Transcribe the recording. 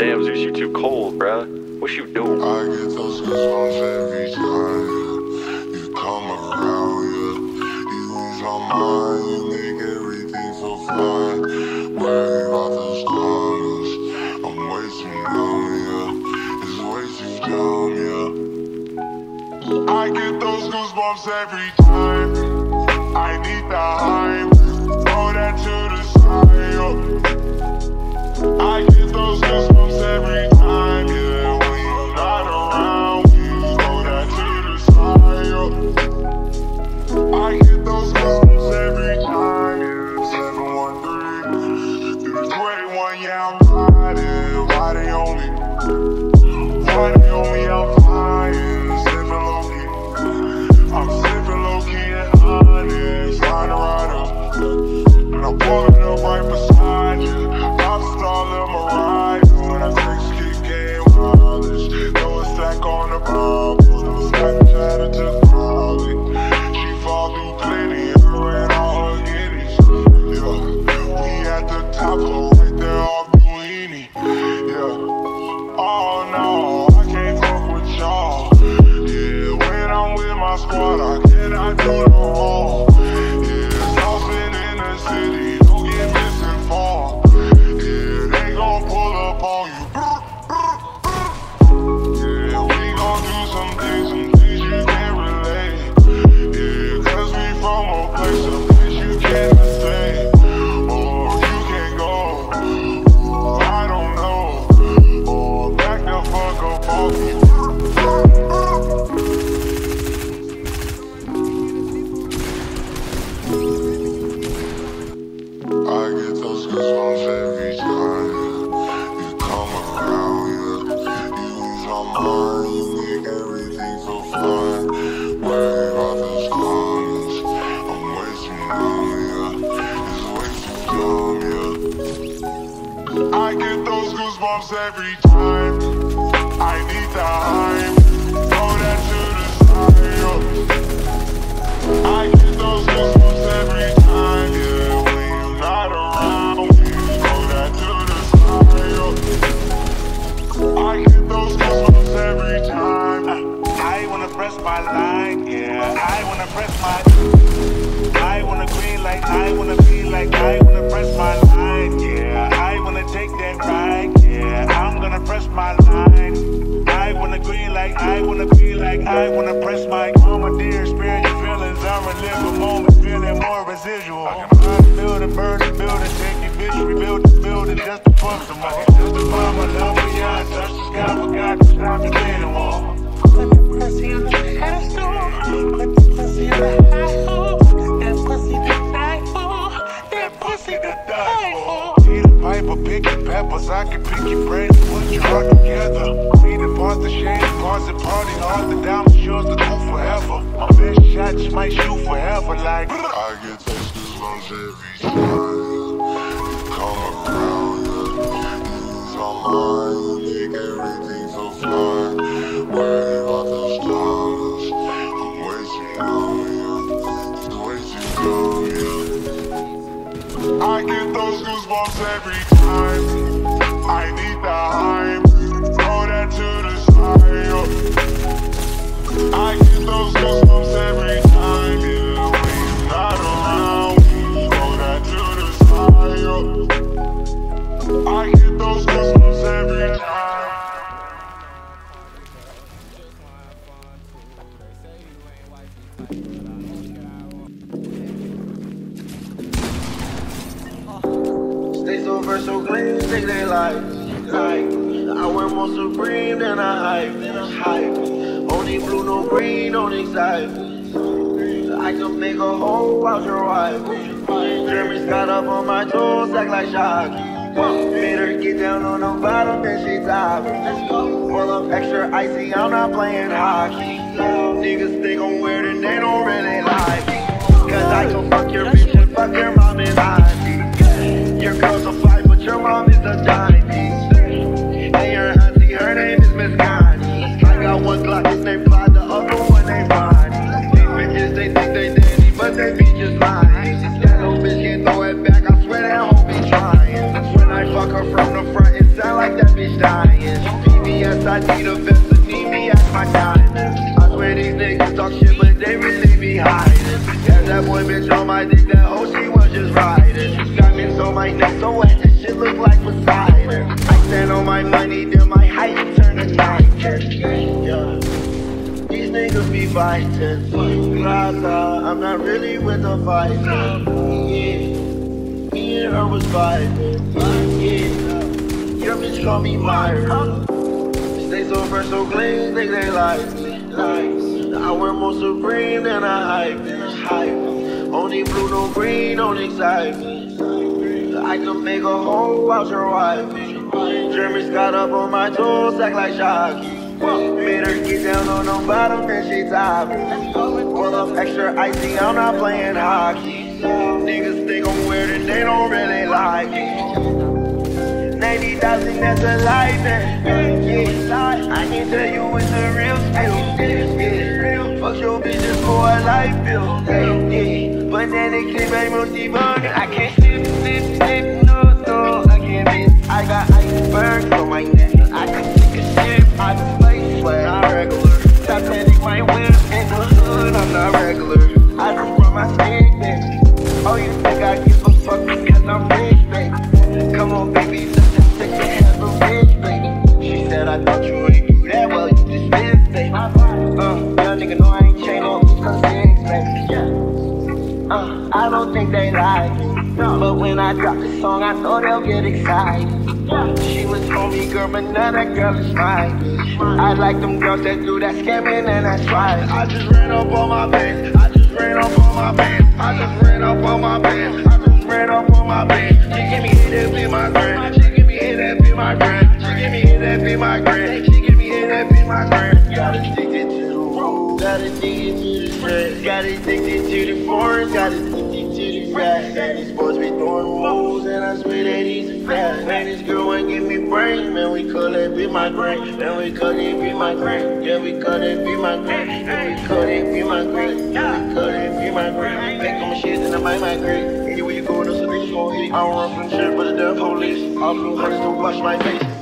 Damn, Zeus, you too cold, bruh. What you doing? I get those goosebumps every time you come around. Yeah. You ease my mind, you make everything feel fine. Those I'm way too numb, yeah. It's way too dumb, yeah. I get those goosebumps every time. 21, yeah, I'm riding. Why they on me? Why they on me? I'm flying, sipping low key. I'm sipping low key and honest, riding right up. And I'm pulling up right beside you. Yeah. I get those goosebumps every time. I need the hype. Throw that to the side. I get those goosebumps be like I wanna press my. Mama dear, spare your feelings. I'm relive a moment, feeling more residual. I can build and burn and build and take your bitch, rebuild this building just to fuck some more. Just to find my love beyond touch the sky, forgot to stop the getting wall. Put the pussy on the pedestal. Put the pussy on the high Of picking peppers, I can pick your brain and put you all together. The parts the shade, parts the party hard, the diamond yours the cool forever. My best shots might shoot forever, like. I get those goosebumps every time those every time. I need the hype, throw that to the side. I get those goosebumps every time, So versatile, take their. Like, I wear more supreme than I hype, than I hype. Only blue, no green, don't excite. I can make a hole out your wife. Jeremy's got up on my toes, act like Shocky. Made her get down on the bottom, then she dive. Well, I'm extra icy, I'm not playing hockey. Niggas think I'm weird and they don't really like me. Cause I can fuck your bitch and fuck your mom I need a vest to need me at my diamond. I swear these niggas talk shit, but they really be hiding. Yeah, that boy bitch on my dick, that hoe she was just riding. Diamonds on my neck, so wet, that shit look like Poseidon. I stand on my money, then my height turn to nine. Yeah. These niggas be fighting. Plaza, I'm not really with the fight. Yeah. Me and her was vibing. Yeah. Your bitch call me Myra. Stay so fresh, so clean, think they like me. I wear more Supreme than I hype. Only blue, no green, don't excite me. I can make a whole out your wife. Germans got up on my toes, act like Shocky. Made her get down on the bottom, then she me. Pull up extra icy, I'm not playing hockey. Niggas think I'm weird and they don't really like it. 90,000, that's a lie, man. Yeah, I can tell you it's a real skill. Yeah, fuck your bitch just for a life bill. Yeah, banana clip, I'm multi-money. I can't slip, slip, slip, when I drop the song, I know they'll get excited. She was homie girl, but now that girl is mine. I like them girls that do that scamming and that's right. I just ran up on my bed. I just ran up on my bed. I just ran up on my bed. I just ran up on my bed. She give me hit that be my grand. She give me hit that be my grand. She give me hit that be my grand. She give me hit that be my grand. Got addicted to the road. Got addicted to the bread. Got addicted to the foreign. Got addicted I swear that he's a fat. Man, this girl ain't give me brain. Man, we call that be my brain. Man, we call it be my brain. Yeah, we call it be my brain. Yeah, we call it be my brain. Yeah, we call it be my brain. Back on my shit, and I might migrate. Anywhere you go, no solution gon' hit. I don't run from shit, but the damn police. All blue hunters to wash my face.